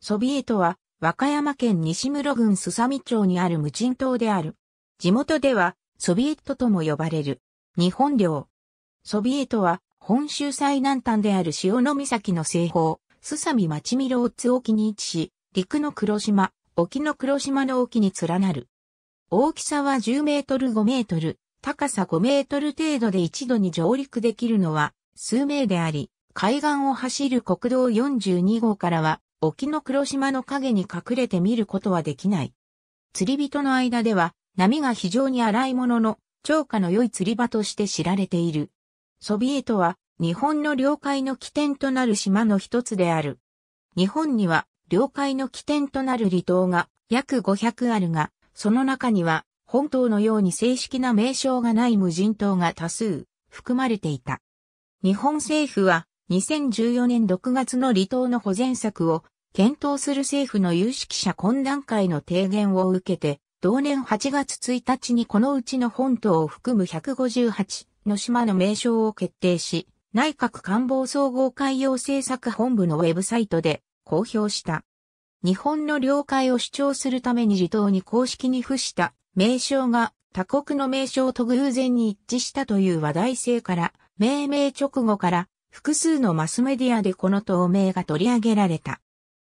ソビエトは和歌山県西室郡すさみ町にある無人島である。地元ではソビエトとも呼ばれる。日本領。ソビエトは本州最南端である潮の岬の西方、すさみ町ミローツ沖に位置し、陸の黒島、沖の黒島の沖に連なる。大きさは10メートル5メートル、高さ5メートル程度で一度に上陸できるのは数名であり、海岸を走る国道42号からは沖の黒島の影に隠れて見ることはできない。釣り人の間では波が非常に荒いものの超過の良い釣り場として知られている。ソビエトは日本の領海の起点となる島の一つである。日本には領海の起点となる離島が約500あるが、その中には本島のように正式な名称がない無人島が多数含まれていた。日本政府は2014年6月の離島の保全策を検討する政府の有識者懇談会の提言を受けて、同年8月1日にこのうちの本島を含む158の島の名称を決定し、内閣官房総合海洋政策本部のウェブサイトで公表した。日本の領海を主張するために離島に公式に付した名称が他国の名称と偶然に一致したという話題性から、命名直後から複数のマスメディアでこの透明が取り上げられた。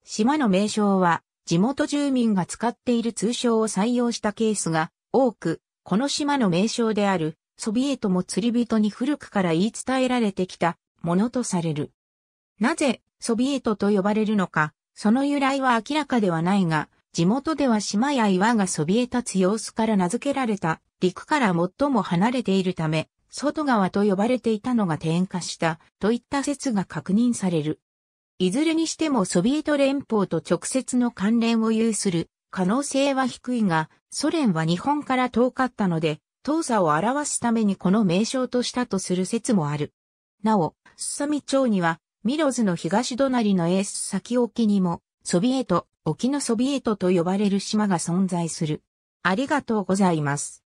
島の名称は地元住民が使っている通称を採用したケースが多く、この島の名称であるソビエトも釣り人に古くから言い伝えられてきたものとされる。なぜソビエトと呼ばれるのか、その由来は明らかではないが、地元では島や岩がそびえ立つ様子から名付けられた陸から最も離れているため、外側と呼ばれていたのが転化したといった説が確認される。いずれにしてもソビエト連邦と直接の関連を有する可能性は低いが、ソ連は日本から遠かったので、遠さを表すためにこの名称としたとする説もある。なお、スサミ町には、ミロズの東隣のエース先沖にも、ソビエト、沖のソビエトと呼ばれる島が存在する。ありがとうございます。